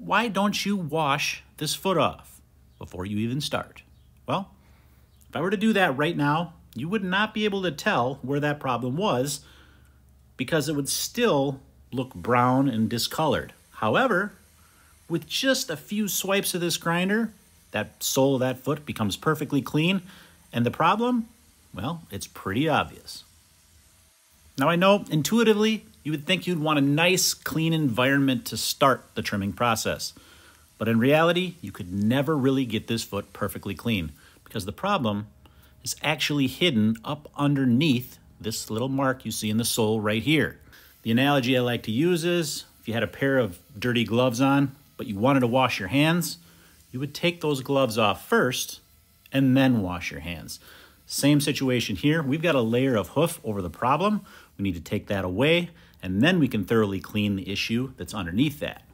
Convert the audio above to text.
why don't you wash this foot off before you even start? Well, if I were to do that right now, you would not be able to tell where that problem was because it would still look brown and discolored. However, with just a few swipes of this grinder, that sole of that foot becomes perfectly clean. And the problem? Well, it's pretty obvious. Now I know intuitively you would think you'd want a nice, clean environment to start the trimming process. But in reality, you could never really get this foot perfectly clean because the problem is actually hidden up underneath this little mark you see in the sole right here. The analogy I like to use is if you had a pair of dirty gloves on, but you wanted to wash your hands, you would take those gloves off first and then wash your hands. Same situation here. We've got a layer of hoof over the problem. We need to take that away, and then we can thoroughly clean the issue that's underneath that.